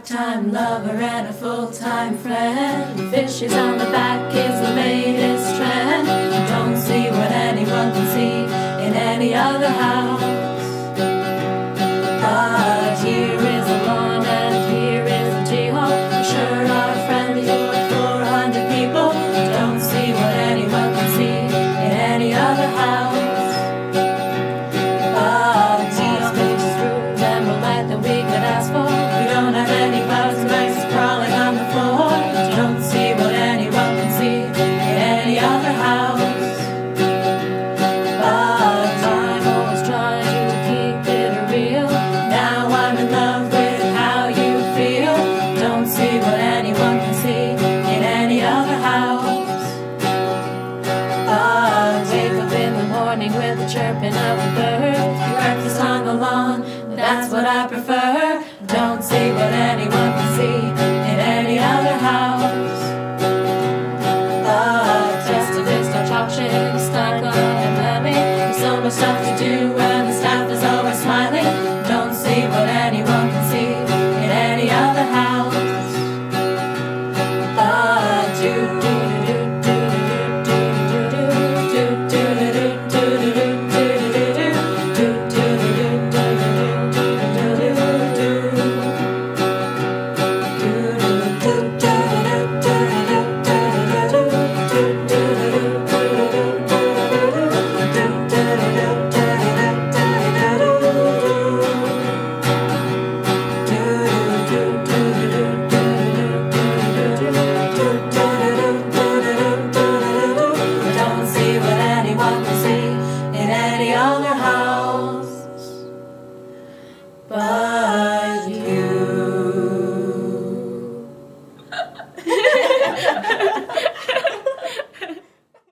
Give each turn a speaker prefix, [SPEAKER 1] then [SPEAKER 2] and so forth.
[SPEAKER 1] part-time lover and a full-time friend. Fishes on the back is the latest trend. see what anyone can see in any other house. But yesterday, start chop chick, stuck on a mammy. There's so much stuff to do when the staff is